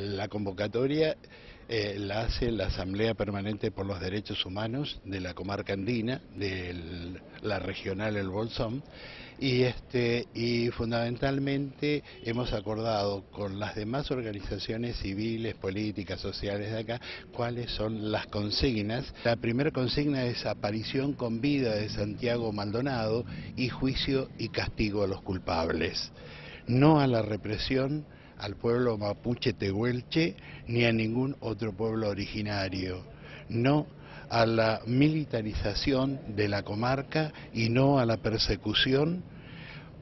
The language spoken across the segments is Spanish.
La convocatoria eh, la hace la Asamblea Permanente por los Derechos Humanos de la comarca andina, de la regional El Bolsón, y, este, y fundamentalmente hemos acordado con las demás organizaciones civiles, políticas, sociales de acá, cuáles son las consignas. La primera consigna es aparición con vida de Santiago Maldonado y juicio y castigo a los culpables, no a la represión al pueblo mapuche tehuelche ni a ningún otro pueblo originario, no a la militarización de la comarca y no a la persecución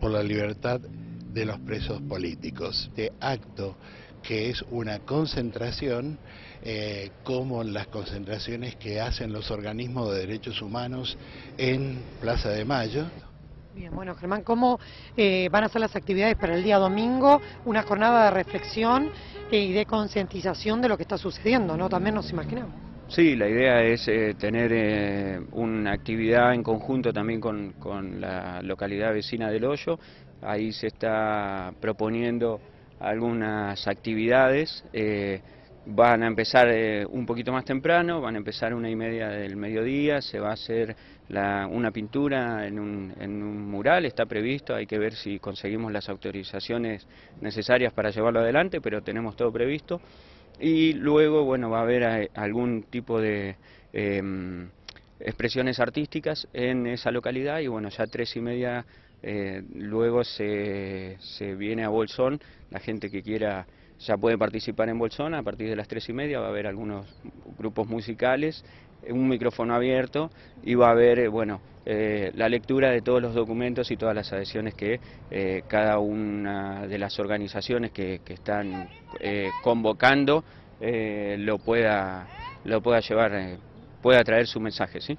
por la libertad de los presos políticos. Este acto que es una concentración, eh, como las concentraciones que hacen los organismos de derechos humanos en Plaza de Mayo. Bien, bueno, Germán, ¿cómo eh, van a ser las actividades para el día domingo? Una jornada de reflexión eh, y de concientización de lo que está sucediendo, ¿no? También nos imaginamos. Sí, la idea es eh, tener una actividad en conjunto también con, con, la localidad vecina del Hoyo. Ahí se está proponiendo algunas actividades van a empezar eh, un poquito más temprano, van a empezar una y media del mediodía, se va a hacer una pintura en un, en un, mural, está previsto, hay que ver si conseguimos las autorizaciones necesarias para llevarlo adelante, pero tenemos todo previsto. Y luego, bueno, va a haber eh, algún tipo de em, expresiones artísticas en esa localidad y bueno, ya tres y media eh, luego se, se viene a Bolsón, la gente que quiera ya puede participar en Bolsón, a partir de las tres y media va a haber algunos grupos musicales, un micrófono abierto y va a haber, eh, bueno, eh, la lectura de todos los documentos y todas las adhesiones que eh, cada una de las organizaciones que, que están convocando lo pueda lo pueda llevar, pueda traer su mensaje, ¿sí?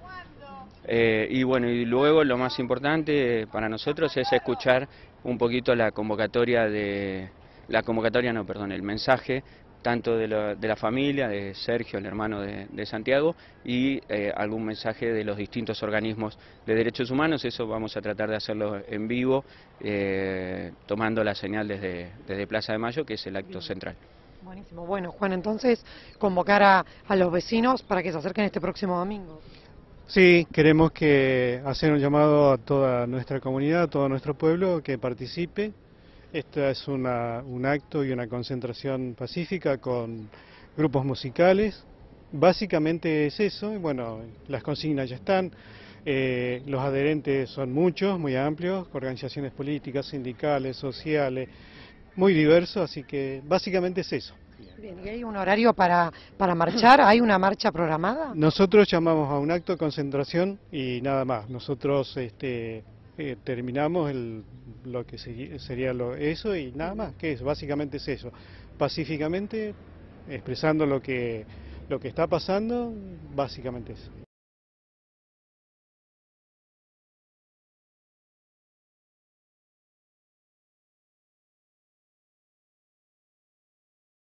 y bueno, y luego lo más importante para nosotros es escuchar un poquito la convocatoria de la convocatoria, no, perdón, el mensaje tanto de la, de la familia, de Sergio, el hermano de, Santiago, y eh, algún mensaje de los distintos organismos de derechos humanos. Eso vamos a tratar de hacerlo en vivo, eh, tomando la señal desde, desde Plaza de Mayo, que es el acto central. Buenísimo. Bueno, Juan, entonces convocar a, a los vecinos para que se acerquen este próximo domingo. Sí, queremos que hacer un llamado a toda nuestra comunidad, a todo nuestro pueblo que participe esto es un acto y una concentración pacífica con grupos musicales. Básicamente es eso, y bueno, las consignas ya están, eh, los adherentes son muchos, muy amplios, organizaciones políticas, sindicales, sociales, muy diversos, así que básicamente es eso. Bien, ¿y hay un horario para, para marchar? ¿Hay una marcha programada? Nosotros llamamos a un acto de concentración y nada más. Nosotros este, eh, terminamos el, lo que sería lo, eso y nada más, que es básicamente es eso, pacíficamente expresando lo que, lo que está pasando, básicamente eso.